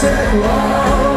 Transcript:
said, wow.